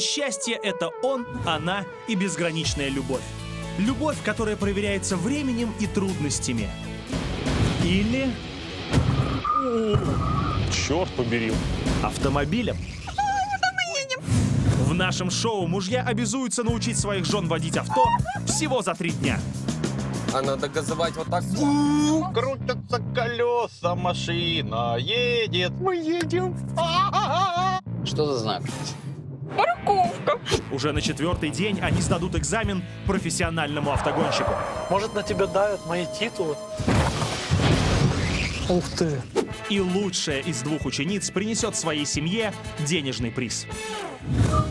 Счастье — это он, она и безграничная любовь. Любовь, которая проверяется временем и трудностями. Или Черт побери. автомобилем. В нашем шоу мужья обязуются научить своих жен водить авто всего за три дня. А надо газовать вот так. Крутятся колеса, машина едет. Мы едем. Что за знак? Уже на четвертый день они сдадут экзамен профессиональному автогонщику. Может, на тебя давят мои титулы? Ух ты! И лучшая из двух учениц принесет своей семье денежный приз.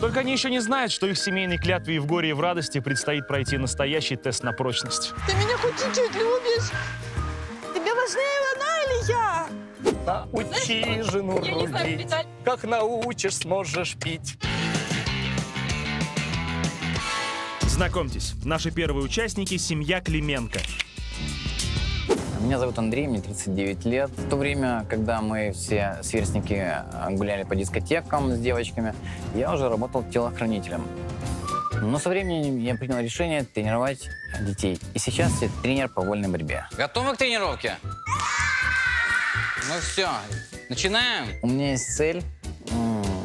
Только они еще не знают, что их семейной клятве и в горе, и в радости предстоит пройти настоящий тест на прочность. Ты меня хоть чуть-чуть любишь? Тебе важнее она или я? Научи жену. Виталий. Как научишь, сможешь пить. Знакомьтесь, наши первые участники – семья Клименко. Меня зовут Андрей, мне 39 лет. В то время, когда мы все сверстники э, гуляли по дискотекам с девочками, я уже работал телохранителем. Но со временем я принял решение тренировать детей. И сейчас я тренер по вольной борьбе. Готовы к тренировке? Ну все, начинаем. У меня есть цель.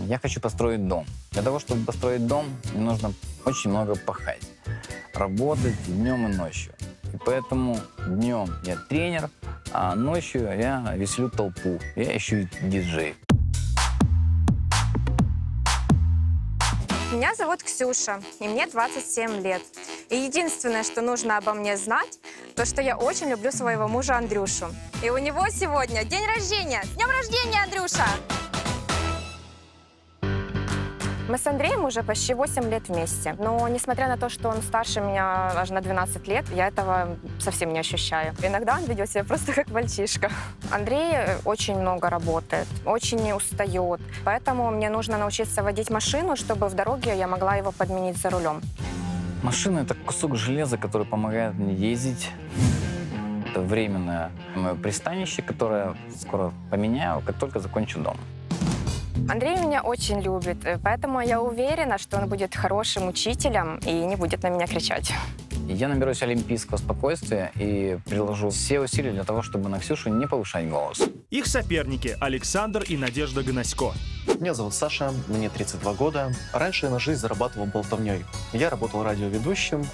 Я хочу построить дом. Для того, чтобы построить дом, нужно очень много пахать. Работать днем и ночью. И поэтому днем я тренер, а ночью я веселю толпу. Я еще и диджей. Меня зовут Ксюша, и мне 27 лет. И единственное, что нужно обо мне знать, то, что я очень люблю своего мужа Андрюшу. И у него сегодня день рождения. С днем рождения, Андрюша! Мы с Андреем уже почти 8 лет вместе. Но несмотря на то, что он старше меня аж на 12 лет, я этого совсем не ощущаю. Иногда он ведет себя просто как мальчишка. Андрей очень много работает, очень не устает. Поэтому мне нужно научиться водить машину, чтобы в дороге я могла его подменить за рулем. Машина — это кусок железа, который помогает мне ездить. Это временное мое пристанище, которое скоро поменяю, как только закончу дом. Андрей меня очень любит, э, поэтому я уверена, что он будет хорошим учителем и не будет на меня кричать. Я наберусь олимпийского спокойствия и приложу все усилия для того, чтобы на Ксюшу не повышать голос. Их соперники – Александр и Надежда Гнасько. Меня зовут Саша, мне 32 года. Раньше я на жизнь зарабатывал болтовней. Я работал радиоведущим.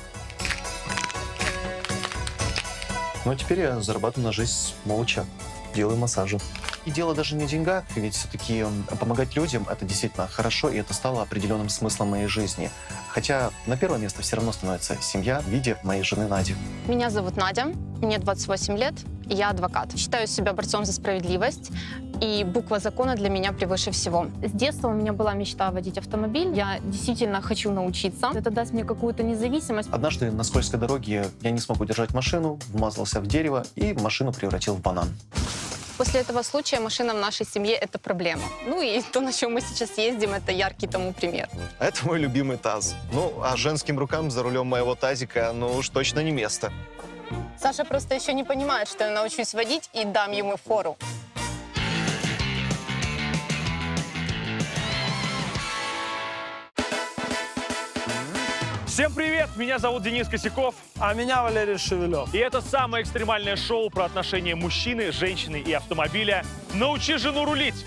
Но теперь я зарабатываю на жизнь молча. Делаю массажи. И дело даже не в деньгах, ведь все-таки помогать людям это действительно хорошо, и это стало определенным смыслом моей жизни. Хотя на первое место все равно становится семья в виде моей жены Нади. Меня зовут Надя, мне 28 лет, и я адвокат. Считаю себя борцом за справедливость, и буква закона для меня превыше всего. С детства у меня была мечта водить автомобиль. Я действительно хочу научиться. Это даст мне какую-то независимость. Однажды на скользкой дороге я не смог удержать машину, вмазался в дерево и машину превратил в банан. После этого случая машина в нашей семье — это проблема. Ну и то, на чем мы сейчас ездим, это яркий тому пример. Это мой любимый таз. Ну, а женским рукам за рулем моего тазика, ну уж точно не место. Саша просто еще не понимает, что я научусь водить и дам ему фору. Всем привет! Меня зовут Денис Косяков. А меня Валерий Шевелев. И это самое экстремальное шоу про отношения мужчины, женщины и автомобиля «Научи жену рулить».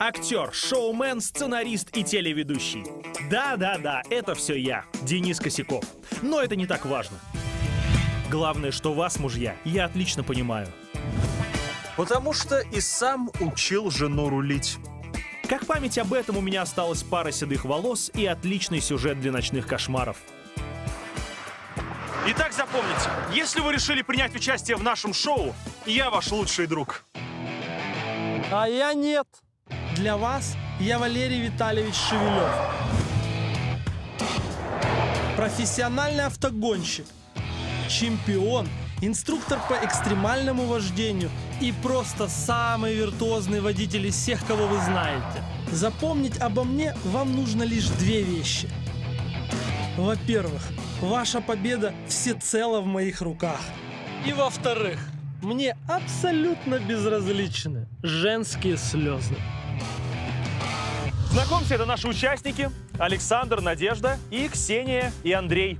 Актер, шоумен, сценарист и телеведущий. Да-да-да, это все я, Денис Косяков. Но это не так важно. Главное, что вас, мужья, я отлично понимаю. Потому что и сам учил жену рулить. Как память об этом у меня осталась пара седых волос и отличный сюжет для ночных кошмаров. Итак, запомните, если вы решили принять участие в нашем шоу, я ваш лучший друг. А я нет. Для вас я Валерий Витальевич Шевелев. Профессиональный автогонщик, чемпион, инструктор по экстремальному вождению и просто самый виртуозный водитель из всех, кого вы знаете. Запомнить обо мне вам нужно лишь две вещи. Во-первых, ваша победа всецело в моих руках. И во-вторых, мне абсолютно безразличны женские слезы. Знакомься, это наши участники. Александр, Надежда и Ксения и Андрей.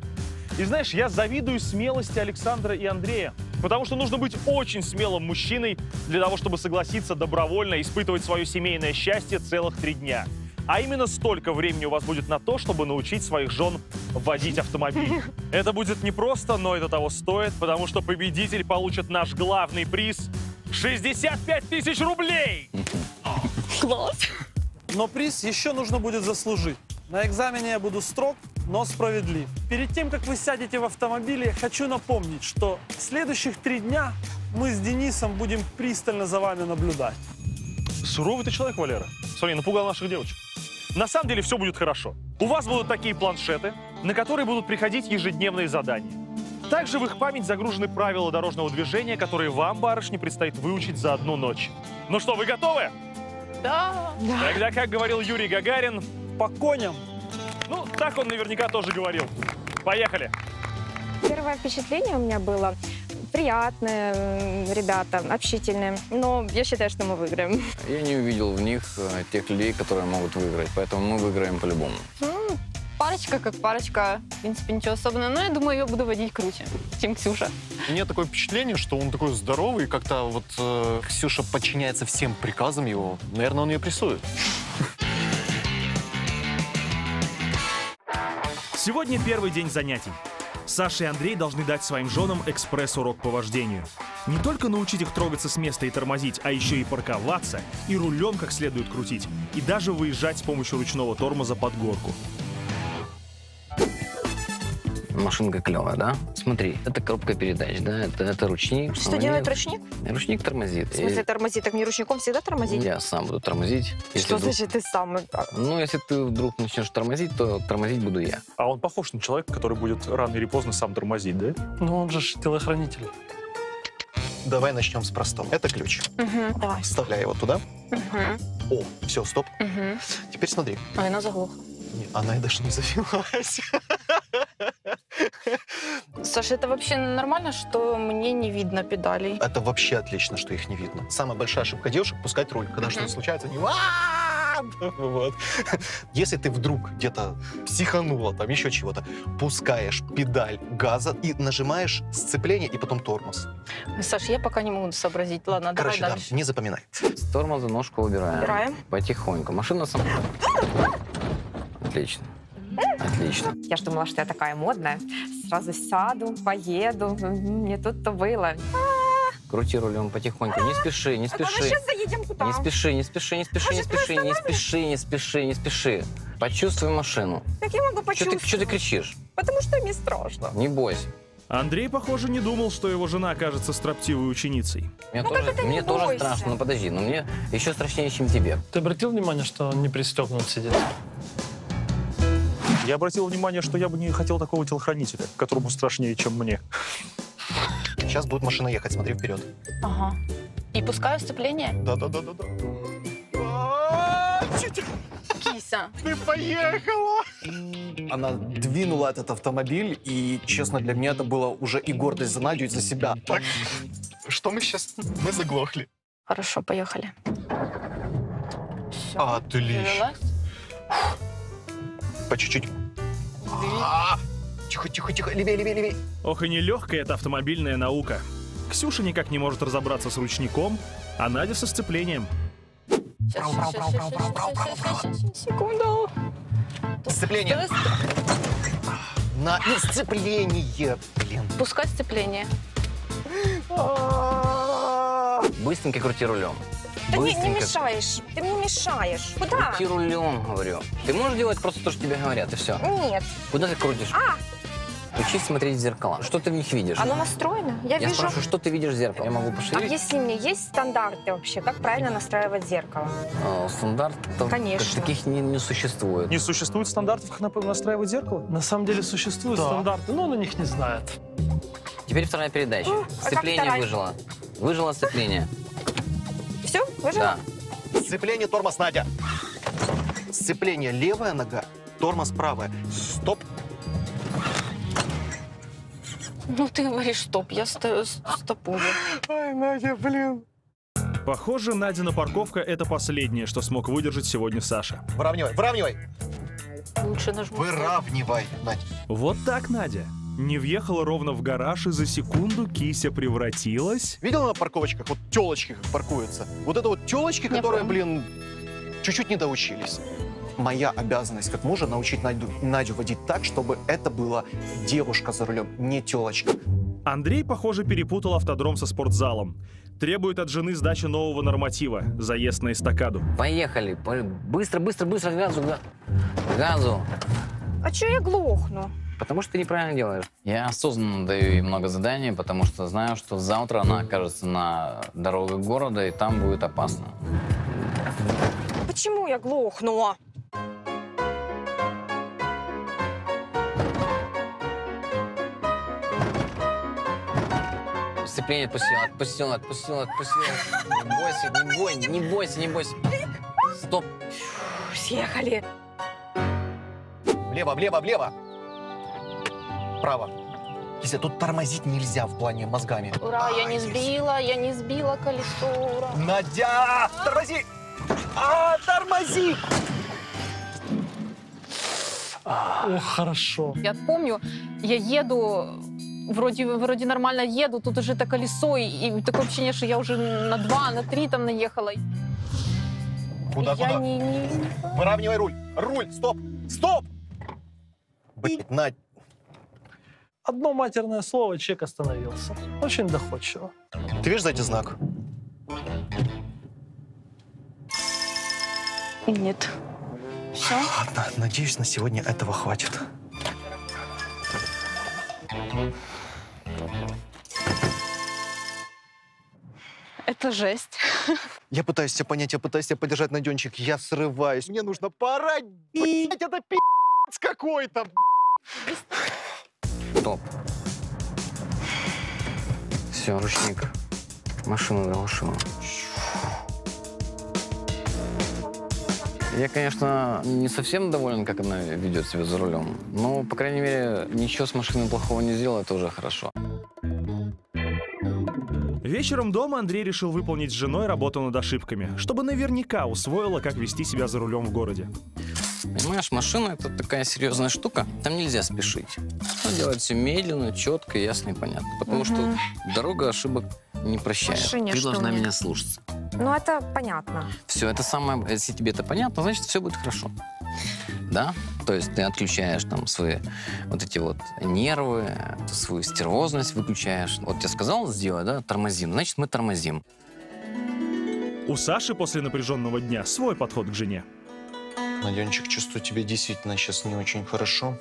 И знаешь, я завидую смелости Александра и Андрея. Потому что нужно быть очень смелым мужчиной для того, чтобы согласиться добровольно испытывать свое семейное счастье целых три дня. А именно столько времени у вас будет на то, чтобы научить своих жен водить автомобиль. Это будет непросто, но это того стоит, потому что победитель получит наш главный приз – 65 тысяч рублей! Класс. Но приз еще нужно будет заслужить. На экзамене я буду строг, но справедлив. Перед тем, как вы сядете в автомобиль, я хочу напомнить, что следующих три дня мы с Денисом будем пристально за вами наблюдать. Суровый ты человек, Валера. Смотри, напугал наших девочек. На самом деле все будет хорошо. У вас будут такие планшеты, на которые будут приходить ежедневные задания. Также в их память загружены правила дорожного движения, которые вам, барышни, предстоит выучить за одну ночь. Ну что, вы готовы? Да. Тогда, как говорил Юрий Гагарин, По коням. Ну, так он наверняка тоже говорил. Поехали. Первое впечатление у меня было приятные м, ребята, общительные. Но я считаю, что мы выиграем. Я не увидел в них э, тех людей, которые могут выиграть, поэтому мы выиграем по-любому. М, Парочка как парочка. В принципе, ничего особенного. Но я думаю, ее буду водить круче, чем Ксюша. У меня такое впечатление, что он такой здоровый, как-то вот э, Ксюша подчиняется всем приказам его. Наверное, он ее прессует. Сегодня первый день занятий. Саша и Андрей должны дать своим женам экспресс-урок по вождению. Не только научить их трогаться с места и тормозить, а еще и парковаться, и рулем как следует крутить, и даже выезжать с помощью ручного тормоза под горку. Машинка клевая, да? Смотри, это коробка передач, да? Это, это ручник. Что делает ручник? Ручник тормозит. В смысле тормозить? Так не ручником всегда тормозить? Я сам буду тормозить. Что вдруг- значит ты сам? Ну, если ты вдруг начнешь тормозить, то тормозить буду я. А он похож на человека, который будет рано или поздно сам тормозить, да? Ну, он же телохранитель. Давай начнем с простого. Это ключ. Угу. Давай. Вставляй его туда. Угу. О, все, стоп. Угу. Теперь смотри. А она заглохла. Не, Она и даже не завелась. Саша, это вообще нормально, что мне не видно педалей? Это вообще отлично, что их не видно. Самая большая ошибка девушек — пускать руль. Когда что-то случается, они... Вот. Если ты вдруг где-то психанула, там еще чего-то, пускаешь педаль газа и нажимаешь сцепление и потом тормоз. Саш, я пока не могу сообразить. Ладно, Короче, давай да, дальше. не запоминай. С тормоза ножку убираем. Убираем. Потихоньку. Машина сама. Отлично. Отлично. Я ж думала, что я такая модная. Сразу сяду, поеду. Не тут-то было. Крути рулем потихоньку. Не спеши, не А спеши. сейчас заедем туда. Не спеши, не спеши, не спеши, не спеши, не спеши, не спеши, не спеши. Почувствуй машину. Как я могу почувствовать? ты, что ты кричишь? Потому что мне страшно. Не бойся. Андрей, похоже, не думал, что его жена окажется строптивой ученицей. Мне Ну, тоже, мне тоже страшно, но подожди, но мне еще страшнее, чем тебе. Ты обратил внимание, что он не пристегнут сидит? Я обратил внимание, что я бы не хотел такого телохранителя, которому страшнее, чем мне. Сейчас будет машина ехать, смотри вперед. Ага. И пускаю сцепление? Да-да-да-да-да. Кися. Ты поехала! Она двинула этот автомобиль, и, честно, для меня это было уже и гордость за Надю, и за себя. Так, что мы сейчас? Мы заглохли. Хорошо, поехали. Все. Отлично. По чуть-чуть. Тихо, тихо, тихо, левее, левее, левее. Ох и нелегкая эта автомобильная наука. Ксюша никак не может разобраться с ручником, а Надя со сцеплением. Право, право, право, право, право, право, право, право. Секунду. Сцепление. На и сцепление, блин. Пускать сцепление. Быстренько крути рулем. Да не, не мешаешь. Ты мне мешаешь. Куда? крути рулем, говорю. Ты можешь делать просто то, что тебе говорят, и все. Нет. Куда ты крутишь? А, Учись смотреть в зеркала. Что ты в них видишь? оно настроено. Я, Я вижу. спрашиваю, что ты видишь в зеркале? Я могу пошевелить? Объясни мне, есть стандарты вообще, как правильно настраивать зеркало? А, Стандартов Конечно. как таких не, не существует. Не существует стандартов, как настраивать зеркало? На самом деле существуют Да. стандарты, но он о них не знает. Теперь вторая передача. а Сцепление вторая? выжило. Выжило сцепление. Все, выжил? Да. Сцепление, тормоз, Надя. Сцепление левая нога, тормоз правая. Стоп. Ну, ты говоришь стоп, я сто- с- стопую. Ай, Надя, блин. Похоже, Надина парковка — это последнее, что смог выдержать сегодня Саша. Выравнивай, выравнивай. Лучше нажму. Выравнивай, Надь. Вот так, Надя. Не въехала ровно в гараж, и за секунду кися превратилась... Видел на парковочках, вот телочки как паркуются? Вот это вот телочки, Я которые, помню. блин, чуть-чуть не доучились. Моя обязанность как мужа научить Надю, Надю водить так, чтобы это была девушка за рулем, не телочка. Андрей, похоже, перепутал автодром со спортзалом. Требует от жены сдачи нового норматива – заезд на эстакаду. Поехали. По- Быстро, быстро, быстро, газу, га- газу. А чё я глохну? Потому что ты неправильно делаешь. Я осознанно даю ей много заданий, потому что знаю, что завтра она окажется на дорогах города, и там будет опасно. Почему я глохну? Сцепление отпустила, отпустила, отпустила, отпустила. Не бойся, не бойся, не бойся, не бойся. Стоп. Съехали. Влево, влево, влево. Право. Кися, тут тормозить нельзя в плане мозгами. Ура, я не А, есть. сбила, я не сбила колесо, ура. Надя, тормози! А, тормози! Ох, хорошо. Я помню, я еду, вроде, вроде нормально еду, тут уже это колесо, и, и такое ощущение, что я уже на два, на три там наехала. Куда, я куда? Не, не... Выравнивай руль. Руль, стоп, стоп! Блин, Надь, Одно матерное слово, человек остановился. Очень доходчиво. ты видишь сзади знак? Нет. Все? Ладно, надеюсь, на сегодня этого хватит. Это жесть. Я пытаюсь тебя понять, я пытаюсь тебя поддержать, Наденчик. Я срываюсь. Мне нужно порать. Блять, это пи***ц какой-то. Стоп. Все, ручник. Машину заглушила. Я, конечно, не совсем доволен, как она ведет себя за рулем. Но, по крайней мере, ничего с машиной плохого не сделала, это уже хорошо. Вечером дома Андрей решил выполнить с женой работу над ошибками, чтобы наверняка усвоила, как вести себя за рулем в городе. Понимаешь, машина — это такая серьезная штука. Там нельзя спешить. Надо делать все медленно, четко, ясно и понятно. Потому что дорога ошибок не прощает. Машине Ты должна меня слушаться. Ну, это понятно. Все, это самое... Если тебе это понятно, значит, все будет хорошо. Да? То есть ты отключаешь там свои вот эти вот нервы, свою стервозность выключаешь. Вот я сказал сделай, да, тормозим. Значит, мы тормозим. У Саши после напряженного дня свой подход к жене. Наденчик, чувствую, тебе действительно сейчас не очень хорошо.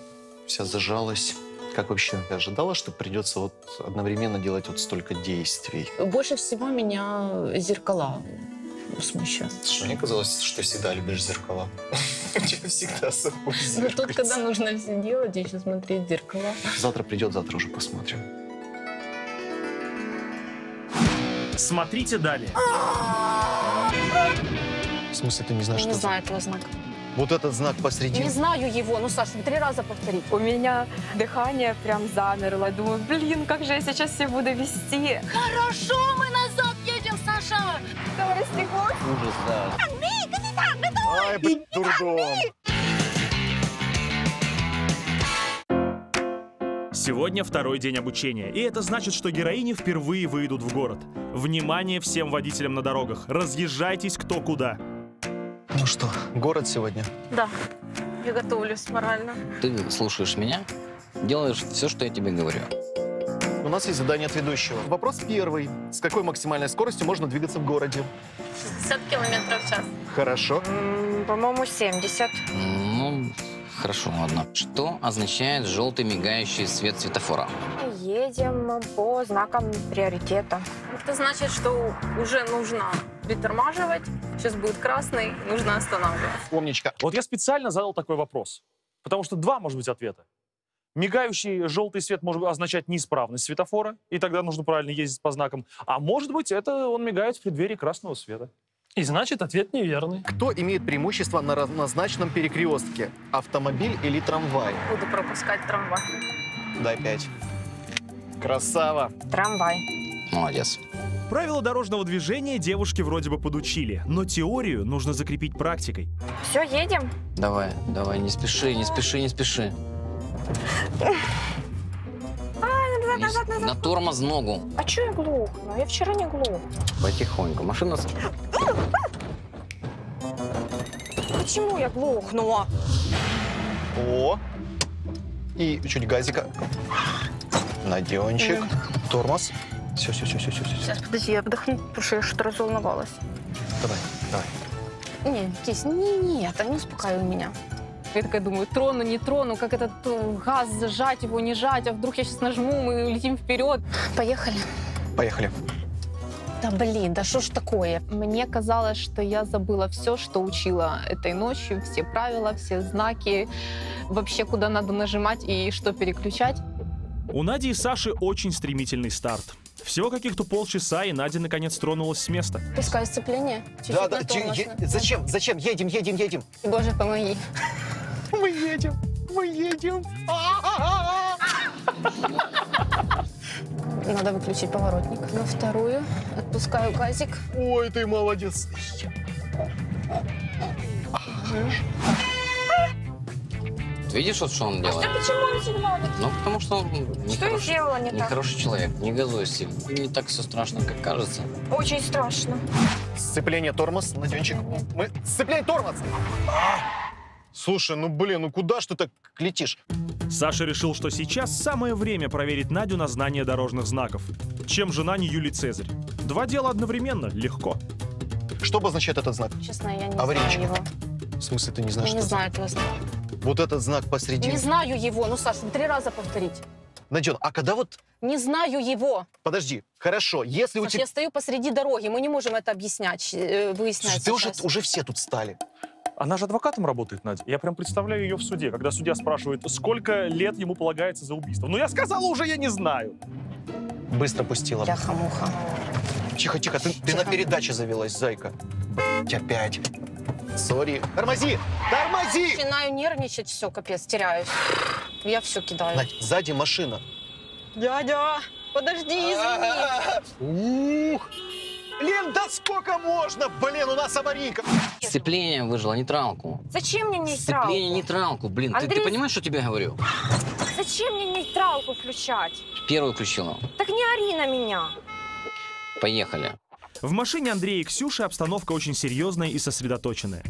Вся зажалась. Как вообще? Ты ожидала, что придется вот одновременно делать вот столько действий? Больше всего меня зеркала смущают. Слушай, мне казалось, что всегда любишь зеркала. У тебя всегда с собой Но тут, когда нужно все делать, еще смотреть в зеркала. Завтра придет, завтра уже посмотрим. Смотрите далее. В смысле, ты не знаешь, Не что... знаю этого знака. Вот этот знак посреди. Не знаю его. Ну, Саша, три раза повторить. У меня дыхание прям замерло. Я Думаю, блин, как же я сейчас себя буду вести. Хорошо, мы назад едем, Саша! Давай, Снегурочка. Ужас, да. Ай, блин, дурдом. Сегодня второй день обучения, и это значит, что героини впервые выйдут в город. Внимание всем водителям на дорогах. Разъезжайтесь кто куда. Ну что, город сегодня? Да, я готовлюсь морально. Ты слушаешь меня, делаешь все, что я тебе говорю. У нас есть задание от ведущего. Вопрос первый. С какой максимальной скоростью можно двигаться в городе? 60 километров в час. Хорошо. По-моему, 70. Ну, хорошо, ладно. Что означает желтый мигающий свет светофора? Едем по знакам приоритета. Это значит, что уже нужно притормаживать. Сейчас будет красный, нужно останавливаться. Умничка. Вот я специально задал такой вопрос, потому что два может быть ответа. Мигающий желтый свет может означать неисправность светофора, и тогда нужно правильно ездить по знакам. А может быть, это он мигает в преддверии красного света. И значит, ответ неверный. Кто имеет преимущество на равнозначном перекрестке? Автомобиль или трамвай? Буду пропускать трамвай. Дай пять. Красава. Трамвай. Молодец. Правила дорожного движения девушки вроде бы подучили, но теорию нужно закрепить практикой. Все, едем? Давай, давай, не спеши, не спеши, не спеши. назад, Не назад, с- назад. На тормоз ногу. А что я глухну? Я вчера не глух. Потихоньку. Машина... Почему я глухнула? О. И чуть газика. Наденчик. Тормоз. Все, все, все, все, все, все. Сейчас, подожди, я вдохну, потому что я что-то разволновалась. Давай, давай. Не, Кись, не, нет, не успокаивай меня. Я такая думаю, трону, не трону, как этот э, газ зажать его, не жать, а вдруг я сейчас нажму, мы летим вперед. Поехали. Поехали. Да блин, да что ж такое? Мне казалось, что я забыла все, что учила этой ночью, все правила, все знаки, вообще куда надо нажимать и что переключать. У Нади и Саши очень стремительный старт. Всего каких-то полчаса, и Надя наконец тронулась с места. Пускай сцепление. Чуть-чуть Да, да, е- зачем, зачем? Едем, едем, едем. Боже, помоги. Мы едем, мы едем. Надо выключить поворотник. На вторую. Отпускаю газик. Ой, ты молодец. Видишь, вот что он делает? Почему он сигналит? Ну, потому что он Что я нехороший, сделала не так? нехороший человек. Не газуй сильно. Не так все страшно, как кажется. Очень страшно. Сцепление, тормоз, Наденчик. Мы... Сцепление, тормоз. А! Слушай, ну блин, ну куда ж ты так летишь? Саша решил, что сейчас самое время проверить Надю на знание дорожных знаков. Чем жена не Юлий Цезарь? Два дела одновременно, легко. Что обозначает этот знак? Честно, я не Аварийчик. знаю его. В смысле, ты не знаешь, Я не что знаю этого знака. Вот этот знак посредине. Не знаю его. Ну, Саша, три раза повторить. Наден, а когда вот... Не знаю его. Подожди, хорошо, если у Саш, тебя... я стою посреди дороги, мы не можем это объяснять, э, выяснять Ты уже, уже все тут стали. Она же адвокатом работает, Надя. Я прям представляю ее в суде, когда судья спрашивает, сколько лет ему полагается за убийство. Ну, я сказала уже, я не знаю. Быстро пустила. Бляха-муха. Тихо, тихо, ты, ты на передаче завелась, зайка. Блять, опять. Сори. Тормози! Тормози! Начинаю нервничать, все, капец, теряюсь. Я все кидаю. Надь, сзади машина. Дядя, подожди, извини. Ух! Блин, да сколько можно? Блин, у нас аварийка. Сцепление выжило, нейтралку. Зачем мне нейтралку? Сцепление, нейтралку. Блин, ты, ты Андрей- понимаешь, что тебе говорю? Зачем мне нейтралку включать? Первую включила. Так не ори на меня. Поехали. В машине Андрея и Ксюши обстановка очень серьезная и сосредоточенная.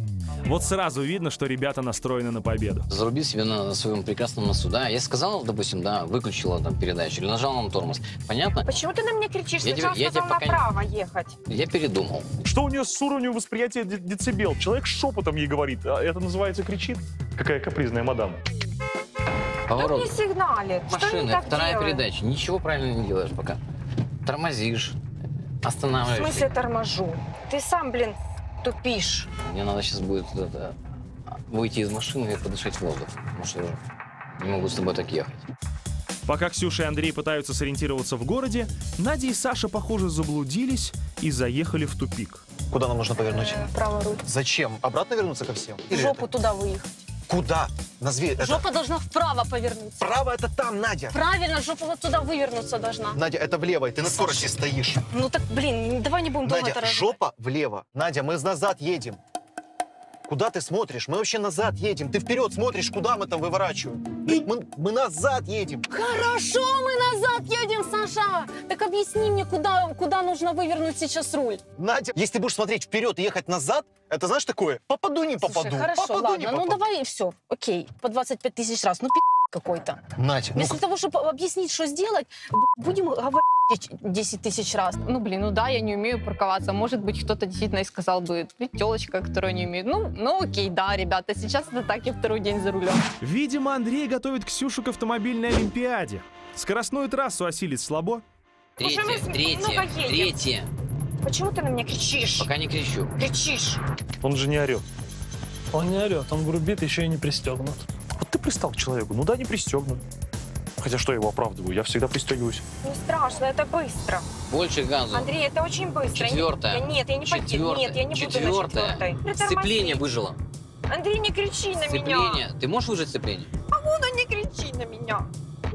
Вот сразу видно, что ребята настроены на победу. Заруби себе на своем прекрасном носу, да? Я сказал, допустим, да, выключила там передачу или нажала на тормоз. Понятно? Почему ты на меня кричишь? Я тебе- Сначала я тебе сказал пока не- направо ехать. Я передумал. Что у нее с уровнем восприятия де- децибел? Человек шепотом ей говорит, а это называется кричит? Какая капризная мадам. Кто Поворот. мне сигналит? Что не Машина, так вторая делает? передача. Ничего правильно не делаешь пока. Тормозишь, В смысле торможу? Ты сам, блин, тупишь. Мне надо сейчас будет это, выйти из машины и подышать воздух. Потому что не могу с тобой так ехать. Пока Ксюша и Андрей пытаются сориентироваться в городе, Надя и Саша, похоже, заблудились и заехали в тупик. Куда нам нужно повернуть? Право руль. Зачем? Обратно вернуться ко всем? В Или жопу это? туда выехать. Куда? Назови это. Жопа должна вправо повернуться. Право это там, Надя. Правильно, жопа вот туда вывернуться должна. Надя, это влево, и ты на скорости стоишь. Ну так, блин, давай не будем долго Надя, это жопа влево. Надя, мы назад едем. Куда ты смотришь? Мы вообще назад едем. Ты вперед смотришь, куда мы там выворачиваем. Мы, мы назад едем. Хорошо, мы назад едем, Саша. Так объясни мне, куда, куда нужно вывернуть сейчас руль. Надя, если ты будешь смотреть вперед и ехать назад, это знаешь такое? Попаду, не попаду. Слушай, хорошо, попаду, ладно, не ну попаду. давай и все. Окей, по 25 тысяч раз. Ну, пи*** какой-то. Ну Вместо того, чтобы объяснить, что сделать, будем говорить 10 тысяч раз. Ну, блин, ну да, я не умею парковаться. Может быть, кто-то действительно и сказал бы, ты телочка, которая не умеет. Ну, ну окей, да, ребята, сейчас это так, я второй день за рулем. Видимо, Андрей готовит Ксюшу к автомобильной олимпиаде. Скоростную трассу осилить слабо. Третье, мы третье, едем. третье. Почему ты на меня кричишь? Пока не кричу. Кричишь. Он же не орет. Он не орет, он грубит, еще и не пристегнут. Вот ты пристал к человеку. Ну да, не пристегнут. Хотя что я его оправдываю? Я всегда пристегиваюсь. Не страшно, это быстро. Больше газу. Андрей, это очень быстро. Четвертое. Я- Нет, я не поеду. Четвертое. Нет, я не буду на Четвертое. четвертой. Сцепление выжило. Андрей, не кричи на меня. Сцепление. Ты можешь выжать сцепление? Ну, не кричи на меня.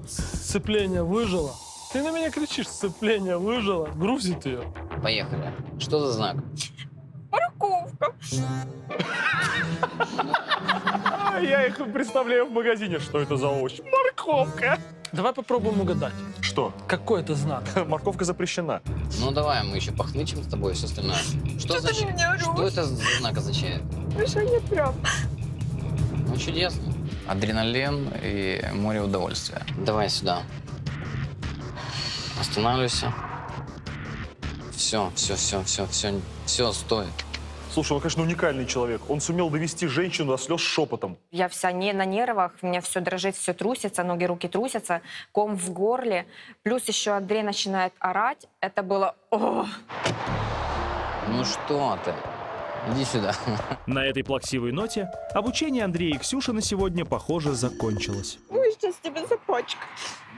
Сцепление выжило. Ты на меня кричишь, сцепление выжило, грузит ее. Поехали. Что за знак? Морковка. А, Я их представляю в магазине. Что это за овощ? Морковка. Давай попробуем угадать. Что? Какой это знак? Морковка запрещена. Ну давай, мы еще похнычем с тобой и все остальное. Что, за... Что это за знак означает? Решение прям. Ну, чудесно. Адреналин и море удовольствия. Давай сюда. Останавливайся. Все, все, все, все, все, все, стой. Слушай, он, конечно, уникальный человек. Он сумел довести женщину до слез шепотом. Я вся не на нервах, у меня все дрожит, все трусится, ноги, руки трусятся, ком в горле. Плюс еще Андрей начинает орать. Это было... О! Ну что ты? Иди сюда. На этой плаксивой ноте обучение Андрея и Ксюши на сегодня, похоже, закончилось. Ой, сейчас тебе запачка.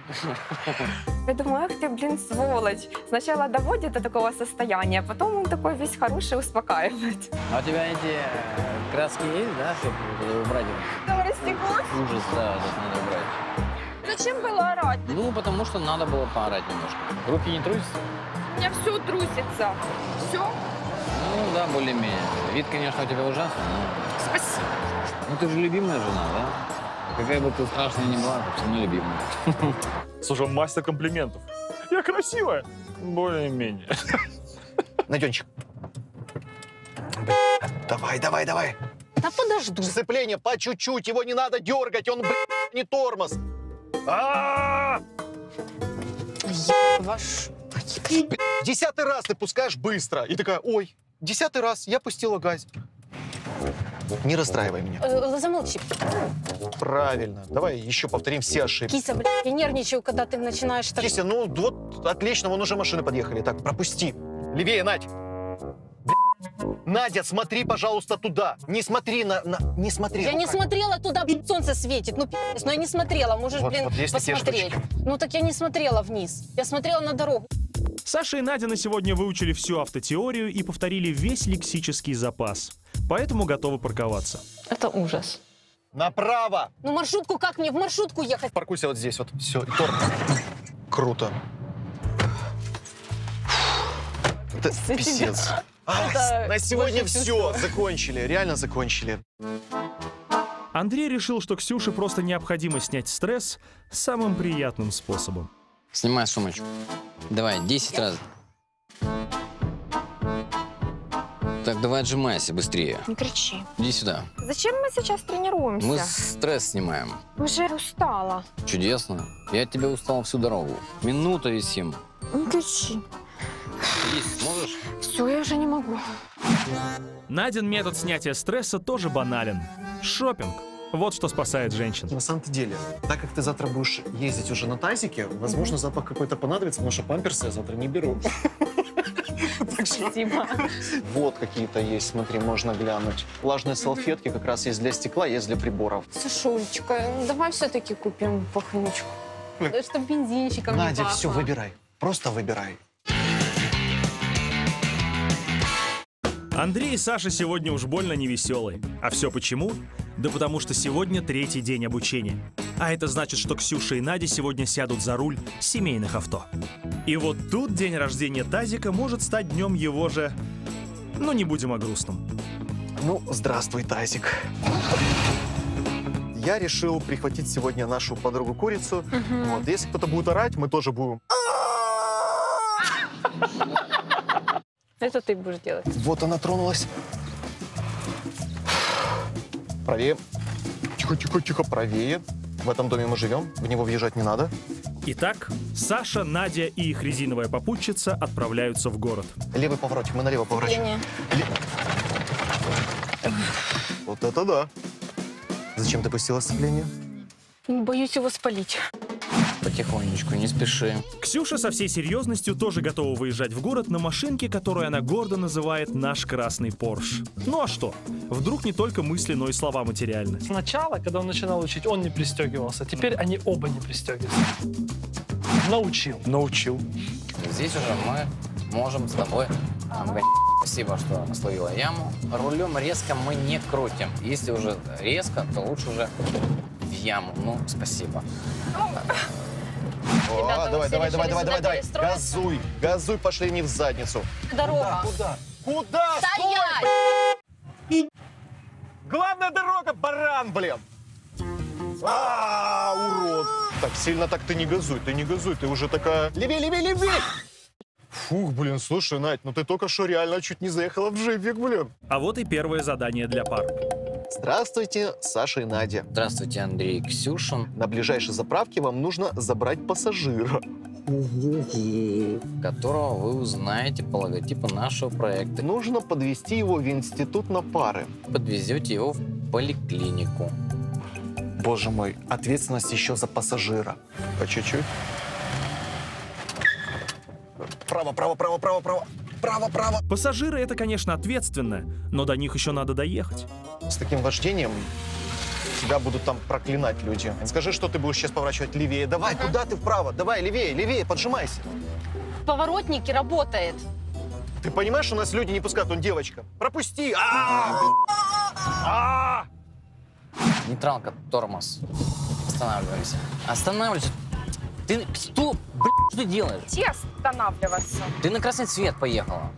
Я думаю, ах ты, блин, сволочь. Сначала доводит до такого состояния, потом он такой весь хороший успокаивает. А у тебя эти э, краски есть, да, чтобы убрать? Там растеклось. Ужас, да, это надо убрать. Зачем было орать? Ну, потому что надо было поорать немножко. Руки не трусятся? У меня все трусится. Все? Ну, да, более-менее. Вид, конечно, у тебя ужасный, но... Спасибо. Ну, ты же любимая жена, да? Какая бы ты страшная ни была, ты все равно любимая. Слушай, он мастер комплиментов. Я красивая. Более-менее. Наденчик. Давай, давай, давай. Да подожду. Сцепление по чуть-чуть, его не надо дергать, он, бля, не тормоз. А! Ваш... Бля, Десятый раз ты пускаешь быстро. И такая, ой, десятый раз я пустила газ. Не расстраивай меня. Э, замолчи. Правильно. Давай еще повторим все ошибки. Кися, блядь, я нервничаю, когда ты начинаешь... так- Кися, ну вот отлично, вон уже машины подъехали. Так, пропусти. Левее, Надь. Надя, смотри, пожалуйста, туда. Не смотри на... на- Не смотри. Я не смотрела туда, блядь, солнце светит. Ну, пи***ц, но я не смотрела. Можешь, Вот- блин, вот есть посмотреть. Ну, так я не смотрела вниз. Я смотрела на дорогу. Саша и Надя на сегодня выучили всю автотеорию и повторили весь лексический запас. Поэтому готовы парковаться. Это ужас. Направо. Ну, маршрутку как мне в маршрутку ехать? Паркуйся вот здесь вот. Все, и тормоз. Круто. Это писец. А, Это на сегодня все. Закончили. Реально закончили. Андрей решил, что Ксюше просто необходимо снять стресс самым приятным способом. Снимай сумочку. Давай, 10 раз. Так, давай отжимайся быстрее. Не кричи. Иди сюда. Зачем мы сейчас тренируемся? Мы стресс снимаем. Уже устала. Чудесно. Я от тебя устал всю дорогу. Минута висим. Не кричи. Есть сможешь? Все, я уже не могу. Надин метод снятия стресса тоже банален. Шопинг. Вот что спасает женщин. На самом-то деле, так как ты завтра будешь ездить уже на тазике, возможно, запах какой-то понадобится, потому что памперсы я завтра не беру. Спасибо. Вот какие-то есть, смотри, можно глянуть. Влажные салфетки как раз есть для стекла, есть для приборов. Сашулечка, давай все-таки купим. Да, чтобы бензинчиком не Надя, пахло. все, выбирай. Просто выбирай. Андрей и Саша сегодня уж больно невеселые. А все почему? Да потому что сегодня третий день обучения. А это значит, что Ксюша и Надя сегодня сядут за руль семейных авто. И вот тут день рождения Тазика может стать днем его же... Ну, не будем о грустном. Ну, здравствуй, Тазик. Я решил прихватить сегодня нашу подругу курицу. Вот, если кто-то будет орать, мы тоже будем. Это ты будешь делать. Вот она тронулась. Правее. Тихо, тихо, тихо, правее. В этом доме мы живем, в него въезжать не надо. Итак, Саша, Надя и их резиновая попутчица отправляются в город. Левый поворотик, мы налево поворачиваем. Не-не. Вот это да. Зачем ты пустила сцепление? Боюсь его спалить. Потихонечку, не спеши. Ксюша со всей серьезностью тоже готова выезжать в город на машинке, которую она гордо называет «наш красный Порш». Ну а что? Вдруг не только мысли, но и слова материальны. Сначала, когда он начинал учить, он не пристегивался. Теперь они оба не пристегиваются. Научил. Научил. Здесь уже мы можем с тобой обгонять. Спасибо, что словила яму. Рулем резко мы не крутим. Если уже резко, то лучше уже яму. Ну, спасибо. Ребята, вы давай, давай, давай, давай, давай, давай. Газуй, газуй, пошли не в задницу. Дорога. Куда? Куда? Стоять! Главная дорога, баран, блин! А, урод! Так сильно так ты не газуй, ты не газуй, ты уже такая... Левей, левей, левей! Фух, блин, слушай, Надь, ну ты только что реально чуть не заехала в джипик, блин. А вот и первое задание для пар. Здравствуйте, Саша и Надя. Здравствуйте, Андрей Ксюшин. На ближайшей заправке вам нужно забрать пассажира. которого вы узнаете по логотипу нашего проекта. Нужно подвезти его в институт на пары. Подвезете его в поликлинику. Боже мой, ответственность еще за пассажира. По чуть-чуть. Право, право, право, право, право. Право, право. Пассажиры это, конечно, ответственно, но до них еще надо доехать. С таким вождением тебя будут там проклинать люди. Скажи, что ты будешь сейчас поворачивать левее. Давай, куда ты вправо? Давай, левее, левее, поджимайся. Поворотники работает. Ты понимаешь, что нас люди не пускают? Он девочка. Пропусти! А! А! Нейтралка, тормоз. Останавливаемся. Останавливайся. Ты, стоп, блин, что ты делаешь? Где останавливаться? Ты на красный свет поехала.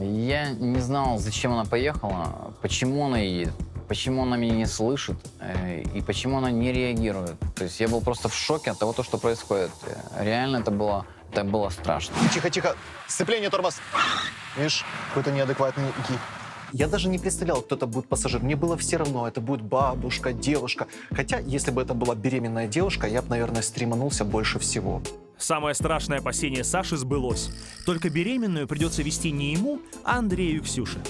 Я не знал, зачем она поехала, почему она едет, почему она меня не слышит э, и почему она не реагирует. То есть я был просто в шоке от того, то, что происходит. Реально это было, это было страшно. Тихо, тихо. Сцепление, тормоз. Видишь, какой-то неадекватный гид. Я даже не представлял, кто это будет пассажир. Мне было все равно, это будет бабушка, девушка. Хотя, если бы это была беременная девушка, я бы, наверное, стреманулся больше всего. Самое страшное опасение Саши сбылось. Только беременную придется вести не ему, а Андрею и Ксюше.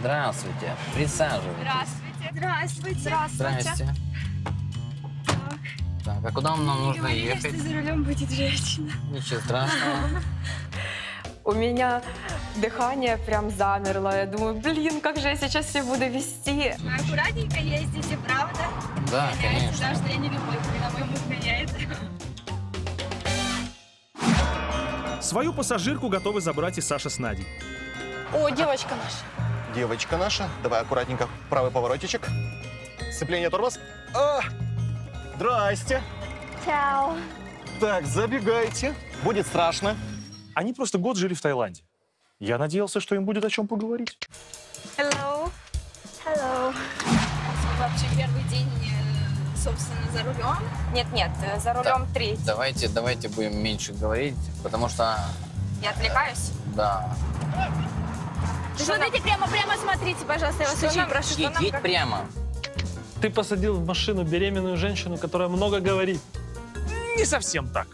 Здравствуйте, присаживайтесь. Здравствуйте. Здравствуйте. Здрасте. Так, а куда нам нужно ехать? за рулем будет женщина. Ничего страшного. У меня дыхание прям замерло. Я думаю, блин, как же я сейчас все буду вести. Аккуратненько ездите, правда? Да, конечно. Потому что я не люблю, когда мой муж гоняет. Свою пассажирку готовы забрать и Саша с Надей. О, девочка наша. Девочка наша, давай аккуратненько, правый поворотичек. Сцепление, тормоз. А! Здрасте. Чао. Так, забегайте. Будет страшно. Они просто год жили в Таиланде. Я надеялся, что им будет о чем поговорить. Hello. Hello. Вообще первый день, э, собственно, за рулем. Нет-нет, э, за рулем три. Давайте, давайте будем меньше говорить, потому что, Я отвлекаюсь? да, Смотрите прямо, прямо смотрите, пожалуйста, я вас Что очень нам- прошу. что нам как- прямо. Ты посадил в машину беременную женщину, которая много говорит. Не совсем так.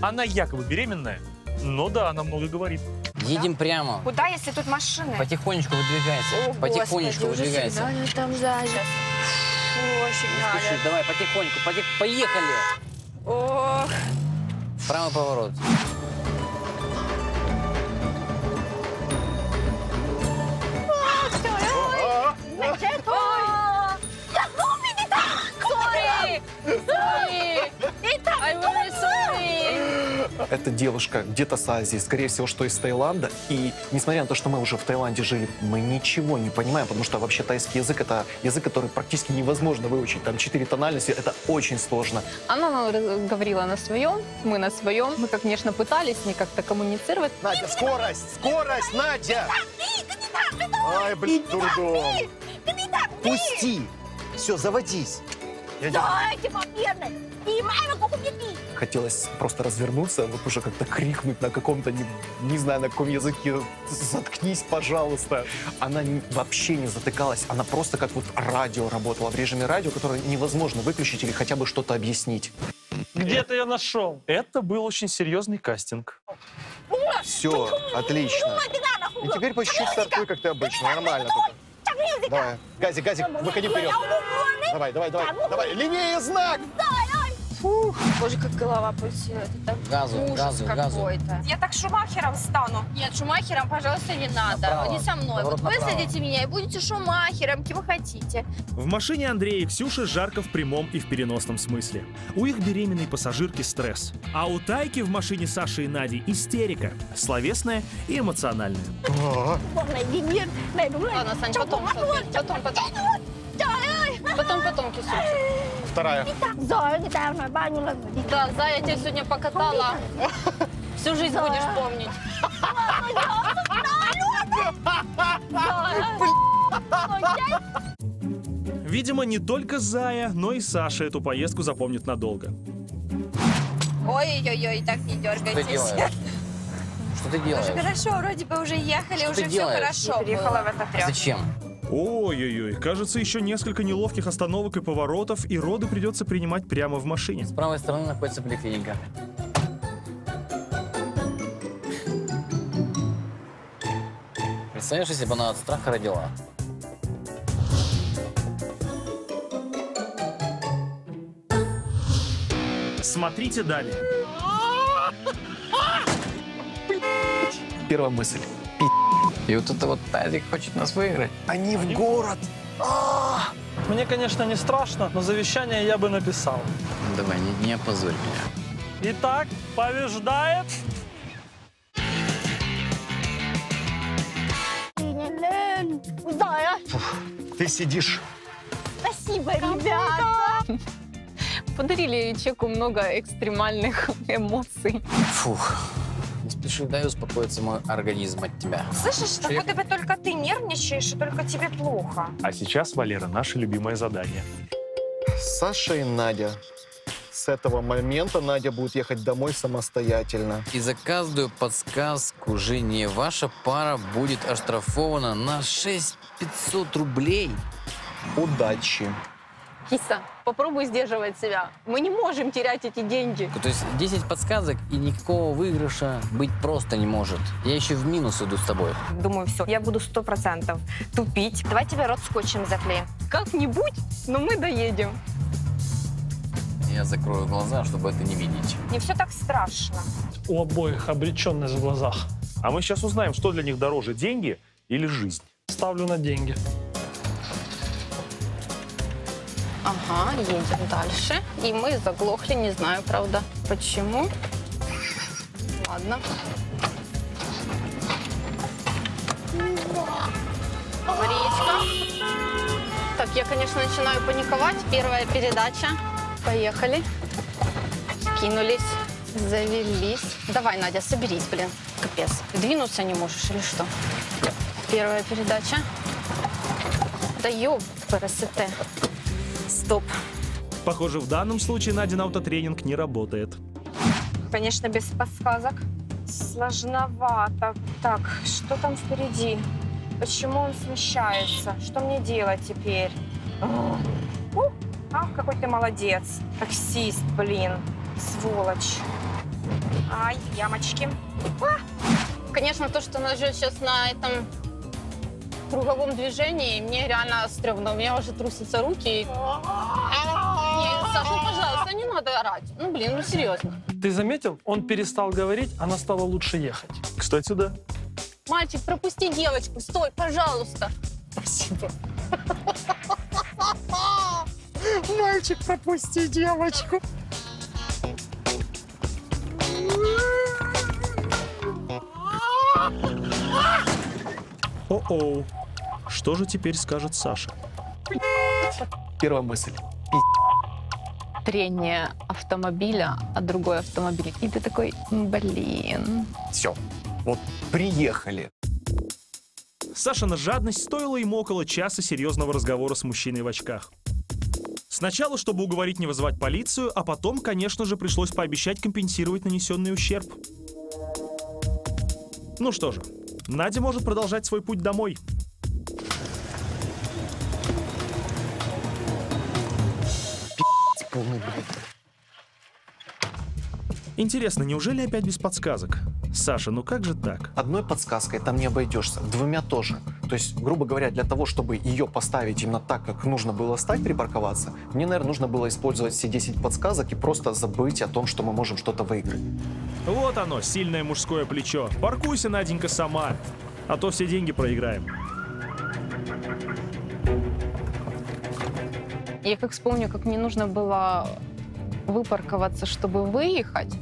Она якобы беременная, но да, она много говорит. Едем прямо. Куда, если тут машины? Потихонечку выдвигайся. О, Потихонечку Господи, уже выдвигайся. Сигнали там сзади. Спеши, давай, потихоньку, поти- поехали. Ох, Правый поворот. Эта девушка где-то с Азии, скорее всего, что из Таиланда. И несмотря на то, что мы уже в Таиланде жили, мы ничего не понимаем, потому что вообще тайский язык — это язык, который практически невозможно выучить. Там четыре тональности, это очень сложно. Она говорила на своем, мы на своем. Мы, как, конечно, пытались с ней как-то коммуницировать. Надя, скорость! Скорость, Надя! Ай, блин, дурдом. Пусти! Все, заводись. Я Хотелось просто развернуться, вот уже как-то крикнуть на каком-то, не, не знаю, на каком языке, заткнись, пожалуйста. Она не- вообще не затыкалась, она просто как вот радио работала, в режиме радио, которое невозможно выключить или хотя бы что-то объяснить. Где ты ее нашел? Это был очень серьезный кастинг. Все, отлично. И теперь по чуть-чуть стартуй, как ты обычно, нормально тут. Давай, газик, газик, выходи вперед. Давай, давай, давай, давай, левее знак! Боже, как голова пульсирует. Это Газу, ужас газу, какой-то. я так шумахером стану. Нет, шумахером, пожалуйста, не надо. Направо. Не со мной. Вот направо. высадите меня и будете шумахером, кем вы хотите. В машине Андрея и Ксюши жарко в прямом и в переносном смысле. У их беременной пассажирки стресс. А у Тайки в машине Саши и Нади истерика. Словесная и эмоциональная. Ладно, Сань, потом, потом, потом. Потом, потом, Кисюша. Вторая. Зоя, вітаю на баню ловити. Да, Зая, я тебя сегодня покатала. Всю жизнь будешь помнить. Видимо, не только Зая, но и Саша эту поездку запомнит надолго. Ой-ой-ой, так не дергайтесь. Что ты делаешь? Уже хорошо, вроде бы уже ехали, Что уже все делаешь? хорошо. Переехала было. в этот ряд. Зачем? Ой-ой-ой, кажется, еще несколько неловких остановок и поворотов, и роды придется принимать прямо в машине. С правой стороны находится поликлиника. Представляешь, если бы она от страха родила? Смотрите далее. Первая мысль. И вот это вот тазик хочет нас выиграть. Они в город. Мне, конечно, не страшно, но завещание я бы написал. Давай, не, не опозорь меня. Итак, побеждает Зоя, Ты сидишь. спасибо, ребята. Подарили Чеку много экстремальных эмоций. Фух. Не спеши, дай успокоиться мой организм от тебя. Слышишь, как будто бы только ты нервничаешь, и только тебе плохо. А сейчас, Валера, наше любимое задание. Саша и Надя. С этого момента Надя будет ехать домой самостоятельно. И за каждую подсказку жене ваша пара будет оштрафована на 6500 рублей. Удачи. Киса, попробуй сдерживать себя. Мы не можем терять эти деньги. То есть 10 подсказок и никакого выигрыша быть просто не может. Я еще в минус иду с тобой. Думаю, все, я буду сто процентов тупить. Давай тебе рот скотчем заклеим. Как-нибудь, но мы доедем. Я закрою глаза, чтобы это не видеть. Не все так страшно. у обоих обреченность в глазах. А мы сейчас узнаем, что для них дороже, деньги или жизнь. Ставлю на деньги. Ага, едем дальше. И мы заглохли, не знаю, правда, почему. Ладно. Аварийка. Так, я, конечно, начинаю паниковать. Первая передача. Поехали. Кинулись, завелись. Давай, Надя, соберись, блин. Капец. Двинуться не можешь или что? Первая передача. Да ёб, пересете. Стоп. Похоже, в данном случае Надин автотренинг не работает. Конечно, без подсказок. Сложновато. Так, что там впереди? Почему он смещается? Что мне делать теперь? Ух, ах, какой ты молодец. Таксист, блин. Сволочь. Ай, ямочки. Конечно, то, что нас ждет сейчас на этом круговом движении, мне реально стрёмно. У меня уже трусятся руки. и- Не, Саша, пожалуйста, не надо орать. Ну, блин, ну серьезно. Ты заметил? Он перестал говорить, она стала лучше ехать. Кстати, да. Мальчик, пропусти девочку. Стой, пожалуйста. Спасибо. Мальчик, пропусти девочку. О-оу. Что же теперь скажет Саша? Первая мысль. Трение автомобиля, а другой автомобиль. И ты такой, блин. Все. Вот приехали. Сашина жадность стоила ему около часа серьезного разговора с мужчиной в очках. Сначала, чтобы уговорить не вызывать полицию, а потом, конечно же, пришлось пообещать компенсировать нанесенный ущерб. Ну что же, Надя может продолжать свой путь домой. Полный бред. Интересно, неужели опять без подсказок? Саша, ну как же так? Одной подсказкой там не обойдешься, двумя тоже. То есть, грубо говоря, для того, чтобы ее поставить именно так, как нужно было стать, припарковаться, мне, наверное, нужно было использовать все 10 подсказок и просто забыть о том, что мы можем что-то выиграть. Вот оно, сильное мужское плечо. Паркуйся, Наденька, сама. А то все деньги проиграем. Я как вспомню, как мне нужно было выпарковаться, чтобы выехать.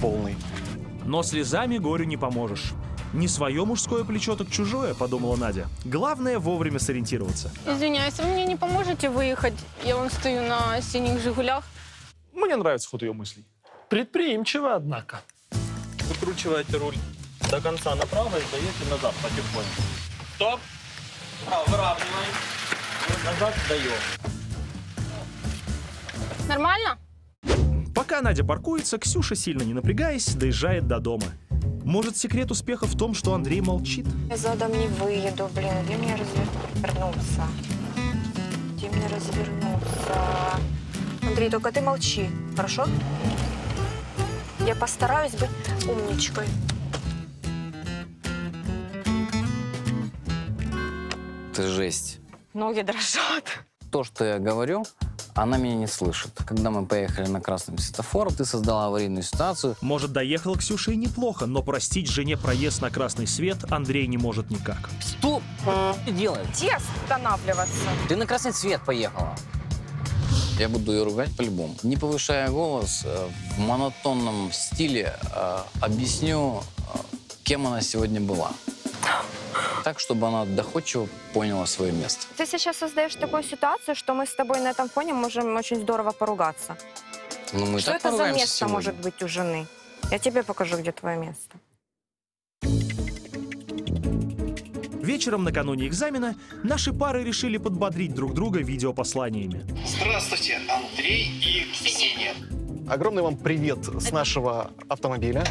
полный. Но слезами горю не поможешь. Не свое мужское плечо, так чужое, подумала Надя. Главное вовремя сориентироваться. Извиняюсь, вы мне не поможете выехать? Я вон стою на синих «Жигулях». Мне нравится ход ее мыслей. Предприимчиво, однако. Выкручиваете руль до конца направо и даете назад потихоньку. Стоп. Право, выравниваем. Назад даем. Нормально? Пока Надя паркуется, Ксюша, сильно не напрягаясь, доезжает до дома. Может, секрет успеха в том, что Андрей молчит? Я задом не выеду, блин. Где мне развернуться? Где мне развернуться? Андрей, только ты молчи, хорошо? Я постараюсь быть умничкой. Это жесть. Ноги дрожат. То, что я говорю, она меня не слышит. Когда мы поехали на красном светофор, ты создала аварийную ситуацию. Может, доехала Ксюша и неплохо, но простить жене проезд на красный свет Андрей не может никак. Стоп! Что ты делаешь? Где останавливаться? Ты на красный свет поехала. Я буду ее ругать по-любому. Не повышая голос, э, в монотонном стиле э, объясню, э, кем она сегодня была. Так, чтобы она доходчиво поняла свое место. Ты сейчас создаешь такую ситуацию, что мы с тобой на этом фоне можем очень здорово поругаться. Ну, мы что это за место сегодня. может быть у жены? Я тебе покажу, где твое место. Вечером накануне экзамена наши пары решили подбодрить друг друга видеопосланиями. Здравствуйте, Андрей и Ксения. Огромный вам привет с нашего автомобиля.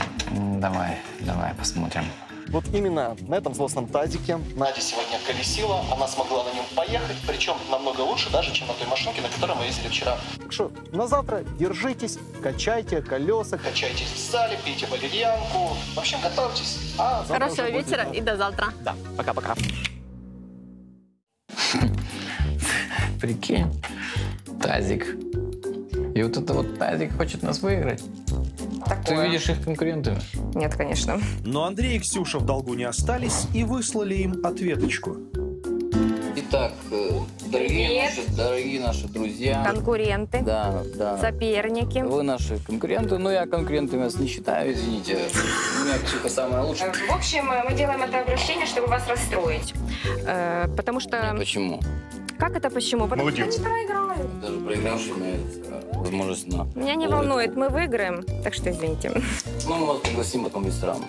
Давай, давай, посмотрим. Вот именно на этом злостном тазике Надя сегодня колесила, она смогла на нем поехать, причем намного лучше даже, чем на той машинке, на которой мы ездили вчера. Так что на завтра держитесь, качайте колеса, качайтесь в зале, пейте валерьянку. В общем, готовьтесь. А завтра Хорошего будет вечера видно. и до завтра. Да, пока-пока. Прикинь, тазик. И вот это вот тазик хочет нас выиграть. Ты Такое. видишь их конкурентами. Нет, конечно. Но Андрей и Ксюша в долгу не остались и выслали им ответочку. Итак, э, дорогие Привет. наши, дорогие наши друзья. Конкуренты, Да, да. соперники. Вы наши конкуренты, но я конкурентами вас не считаю, извините. У меня Ксюха самая лучшая. В общем, э, мы делаем это обращение, чтобы вас расстроить. Э, Потому что... Почему? Как это почему? Потому Молодец. что они проиграют. Даже проигравший имеет э, возможность на... Меня не волнует, мы выиграем, так что извините. Ну, мы вас пригласим потом в ресторан.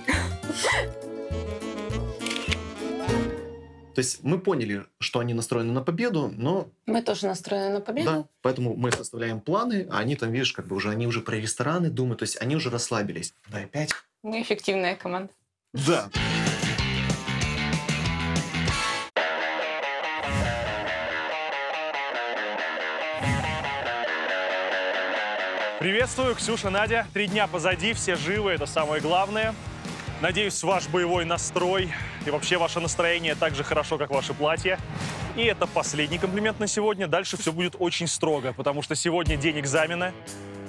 То есть мы поняли, что они настроены на победу, но Мы тоже настроены на победу. да, поэтому мы составляем планы, а они там, видишь, как бы уже они уже про рестораны думают, то есть они уже расслабились. Да, опять? Мы эффективная команда. Да. Приветствую, Ксюша, Надя. Три дня позади, все живы, это самое главное. Надеюсь, ваш боевой настрой и вообще ваше настроение так же хорошо, как ваше платье. И это последний комплимент на сегодня. Дальше все будет очень строго, потому что сегодня день экзамена.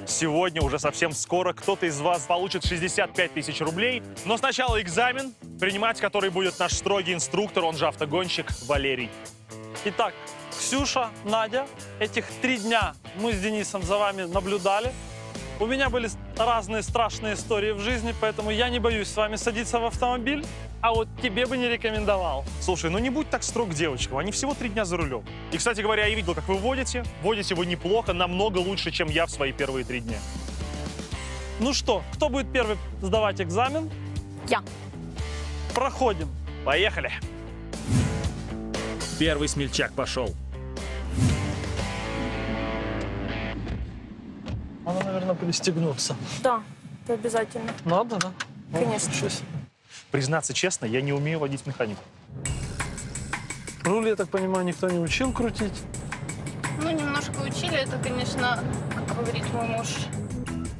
Сегодня, уже совсем скоро, кто-то из вас получит 65 тысяч рублей. Но сначала экзамен, принимать который будет наш строгий инструктор, он же автогонщик Валерий. Итак, Ксюша, Надя, этих три дня мы с Денисом за вами наблюдали. У меня были разные страшные истории в жизни, поэтому я не боюсь с вами садиться в автомобиль, а вот тебе бы не рекомендовал. Слушай, ну не будь так строг к девочкам, они всего три дня за рулем. И, кстати говоря, я видел, как вы водите. Водите вы неплохо, намного лучше, чем я в свои первые три дня. Ну что, кто будет первый сдавать экзамен? Я. Проходим. Поехали. Первый смельчак пошел. Надо, наверное, пристегнуться. Да, это обязательно. Надо, да? Ну, Конечно. себе. Признаться честно, я не умею водить механику. Руль, я так понимаю, никто не учил крутить. Ну, немножко учили. Это, конечно, как говорит мой муж,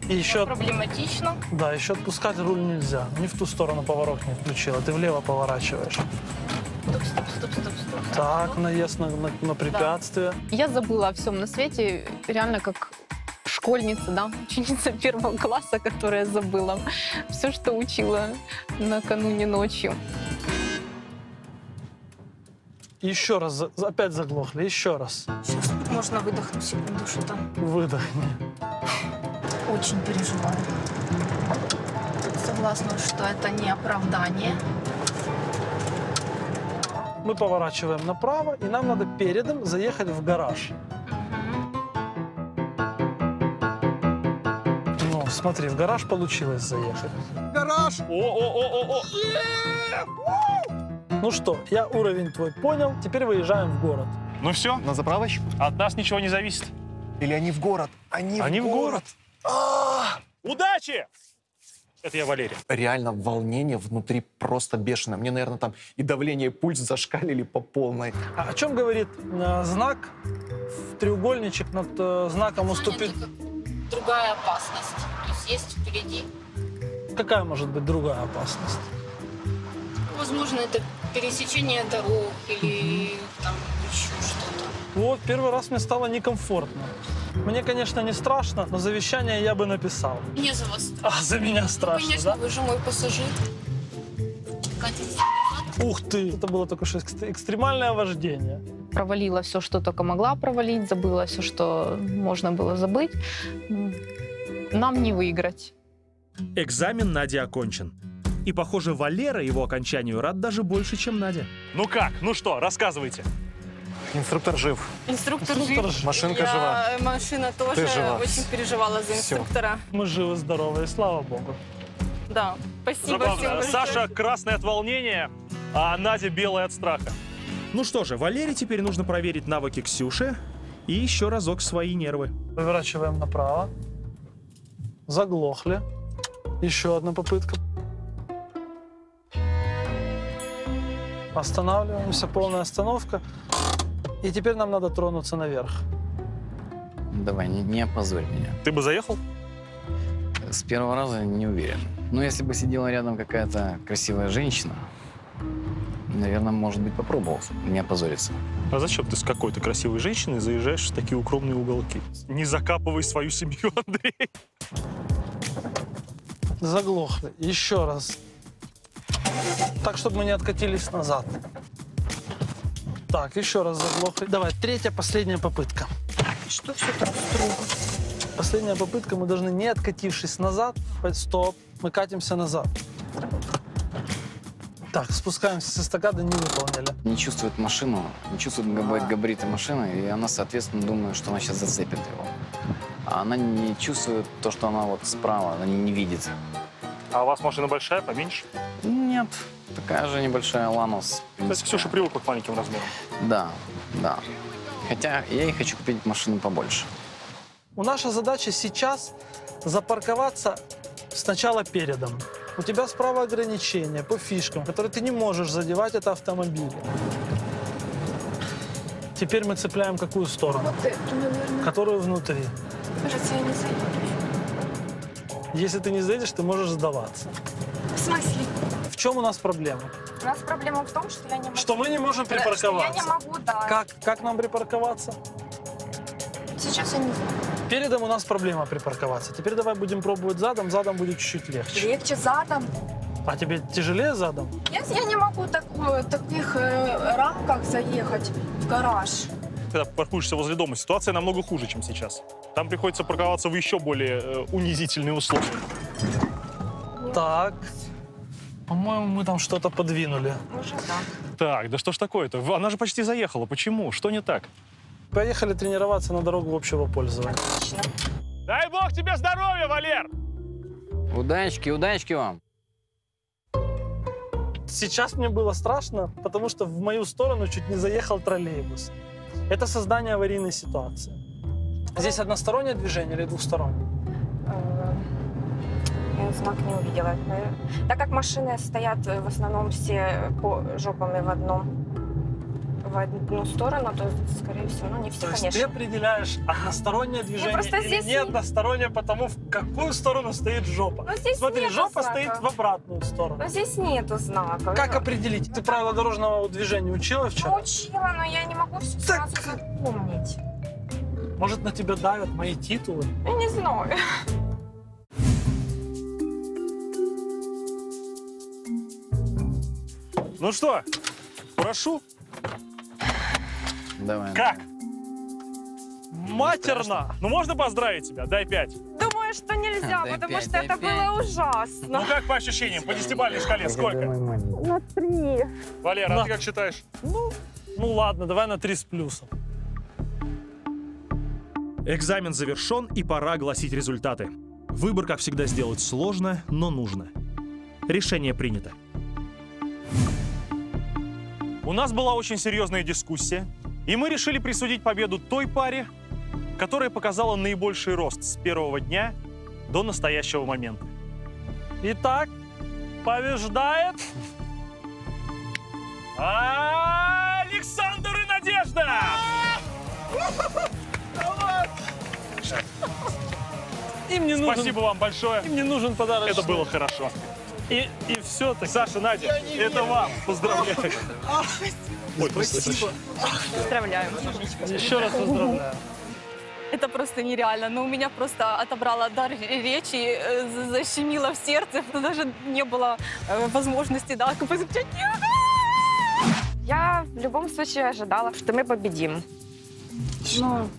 И еще, проблематично. да, еще отпускать руль нельзя. Не в ту сторону поворот не включила, ты влево поворачиваешь. Стоп, стоп, стоп, стоп, стоп. Так, наезд на, на- на препятствие. Я забыла о всем на свете, реально как школьница, да, ученица первого класса, которая забыла все, что учила накануне ночью. Еще раз, опять заглохли, еще раз. Сейчас можно выдохнуть секунду, что там Выдохни. очень переживаю. согласна, что это не оправдание. Мы поворачиваем направо, и нам надо передом заехать в гараж. Смотри, в гараж получилось заехать. Гараж! О-о-о-о-о! Ну что, я уровень твой понял, теперь выезжаем в город. Ну все, На заправочку? от нас ничего не зависит. Или они в город? Они, Они в город. А! Удачи! Это я Валерий. Реально волнение внутри просто бешеное. Мне, наверное, там и давление, и пульс зашкалили по полной. А о чем говорит э, знак в треугольничек над э, знаком уступить? Другая опасность. Есть впереди. Какая может быть другая опасность? Возможно, это пересечение дорог или там еще что-то. Вот, первый раз мне стало некомфортно. Мне, конечно, не страшно, но завещание я бы написал. Мне за вас страшно. А, за меня страшно, Конечно, да? вы же мой пассажир. Назад. Ух ты! Это было только что экст- экстремальное вождение. Провалила все, что только могла провалить, забыла все, что можно было забыть. Нам не выиграть. Экзамен Нади окончен. И, похоже, Валера его окончанию рад даже больше, чем Надя. Ну как? Ну что, рассказывайте. Инструктор жив. Инструктор, Инструктор жив. жив. Машинка Я- жива. Машина тоже Ты жива. очень переживала за инструктора. Мы живы-здоровы, и слава богу. Да, спасибо всем большое. Саша красный от волнения, а Надя белая от страха. Ну что же, Валере теперь нужно проверить навыки Ксюши и еще разок свои нервы. Выворачиваем направо. Заглохли. Еще одна попытка. Останавливаемся, полная остановка. И теперь нам надо тронуться наверх. Давай, не, не опозорь меня. Ты бы заехал? С первого раза не уверен. Но если бы сидела рядом какая-то красивая женщина, наверное, может быть, попробовал не опозориться. А зачем ты с какой-то красивой женщиной заезжаешь в такие укромные уголки? Не закапывай свою семью, Андрей. Заглохли. Еще раз. Так, чтобы мы не откатились назад. Так, еще раз заглохли. Давай, третья, последняя попытка. Что все так строго? Последняя попытка, мы должны, не откатившись назад, стоп, мы катимся назад. Так, спускаемся с эстакады, не выполнили. Не чувствует машину, не чувствует габарит, габариты машины, и она, соответственно, думает, что она сейчас зацепит его. А она не чувствует то, что она вот справа, она не, не видит. А у вас машина большая, поменьше? Нет, такая же небольшая Ланос. Кстати, Ксюша привыкла к маленьким размерам. Да, да. Хотя я и хочу купить машину побольше. У наша задача сейчас запарковаться сначала передом. У тебя справа ограничения по фишкам, которые ты не можешь задевать, это автомобили. Теперь мы цепляем какую сторону? Вот эту, наверное. Которую внутри. Кажется, я не заеду. Если ты не заедешь, ты можешь сдаваться. В смысле? В чем у нас проблема? У нас проблема в том, что я не могу... Что мы не можем Что я не припарковаться. могу, да. Как, как нам припарковаться? Сейчас я не знаю. Передом у нас проблема припарковаться. Теперь давай будем пробовать задом. Задом будет чуть-чуть легче. Легче задом. А тебе тяжелее задом? Я, я не могу так, в таких э, рамках заехать в гараж. Когда паркуешься возле дома, ситуация намного хуже, чем сейчас. Там приходится парковаться в еще более э, унизительные условия. Так. По-моему, мы там что-то подвинули. Уже так. Так, да что ж такое-то? Она же почти заехала. Почему? Что не так? Поехали тренироваться на дорогу общего пользования. Дай бог тебе здоровья, Валер! Удачки, удачки вам. Сейчас мне было страшно, потому что в мою сторону чуть не заехал троллейбус. Это создание аварийной ситуации. Здесь одностороннее движение или двухстороннее? Э, Я знак не увидела. Э, Так как машины стоят э, в основном все по жопами в одном в одну сторону, то, скорее всего, ну не все, То есть конечно. ты определяешь одностороннее движение просто или здесь не не- одностороннее, потому в какую сторону стоит жопа. Но здесь Смотри, нету жопа знака. стоит в обратную сторону. Но здесь нету знака. Как Ну, определить? Ты правила дорожного движения учила вчера? Учила, но я не могу все сразу запомнить. Может, на тебя давят мои титулы? Я не знаю. Ну что, прошу. Давай. Как? Матерно! Ну можно поздравить тебя? Дай пять. Думаю, что нельзя, Да потому опять, что это опять. было ужасно. Ну как по ощущениям, по десятибалльной шкале сколько? На три. Валера, а На. ты как считаешь? Ну, ну ладно, давай на 3 с плюсом. Экзамен завершен, и пора огласить результаты. Выбор, как всегда, сделать сложно, но нужно. Решение принято. У нас была очень серьезная дискуссия, и мы решили присудить победу той паре, которая показала наибольший рост с первого дня до настоящего момента. Итак, побеждает Александр и Надежда! Им не нужен, Спасибо вам большое. им не нужен подарок. Это было хорошо. И, и все таки Саша, Надя, это вам. Поздравляю. Ой, спасибо. Поздравляю. Еще раз поздравляю. Это просто нереально. Но у меня просто отобрало дар речи, э, за- защемило в сердце. Даже не было э, возможности, да, закричать Я в любом случае ожидала, что мы победим. Ну,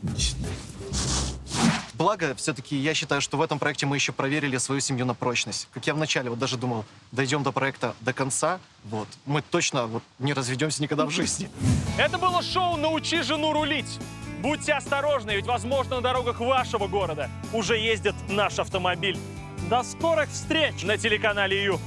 Благо, все-таки я считаю, что в этом проекте мы еще проверили свою семью на прочность. Как я вначале вот даже думал, дойдем до проекта до конца, вот, мы точно вот не разведемся никогда в жизни. Это было шоу «Научи жену рулить». Будьте осторожны, ведь, возможно, на дорогах вашего города уже ездит наш автомобиль. До скорых встреч! На телеканале Ю.